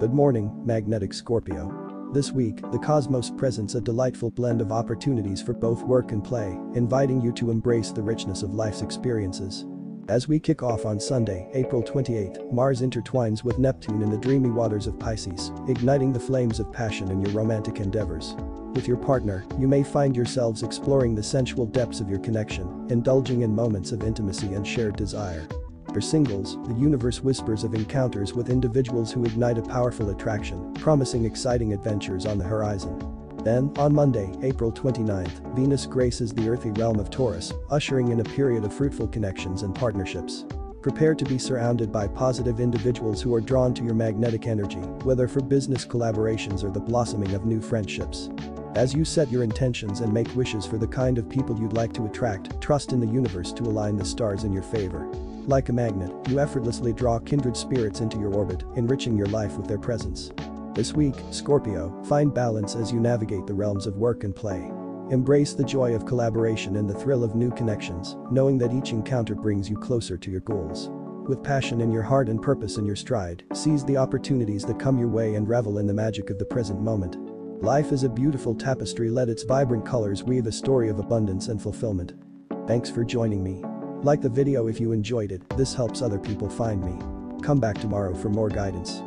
Good morning, Magnetic Scorpio. This week, the cosmos presents a delightful blend of opportunities for both work and play, inviting you to embrace the richness of life's experiences. As we kick off on Sunday, April 28, Mars intertwines with Neptune in the dreamy waters of Pisces, igniting the flames of passion in your romantic endeavors. With your partner, you may find yourselves exploring the sensual depths of your connection, indulging in moments of intimacy and shared desire. Singles, the universe whispers of encounters with individuals who ignite a powerful attraction, promising exciting adventures on the horizon. Then, on Monday, April 29th, Venus graces the earthy realm of Taurus, ushering in a period of fruitful connections and partnerships. Prepare to be surrounded by positive individuals who are drawn to your magnetic energy, whether for business collaborations or the blossoming of new friendships. As you set your intentions and make wishes for the kind of people you'd like to attract, trust in the universe to align the stars in your favor. Like a magnet, you effortlessly draw kindred spirits into your orbit, enriching your life with their presence. This week, Scorpio, find balance as you navigate the realms of work and play. Embrace the joy of collaboration and the thrill of new connections, knowing that each encounter brings you closer to your goals. With passion in your heart and purpose in your stride, seize the opportunities that come your way and revel in the magic of the present moment. Life is a beautiful tapestry let its vibrant colors weave a story of abundance and fulfillment. Thanks for joining me. Like the video if you enjoyed it, this helps other people find me. Come back tomorrow for more guidance.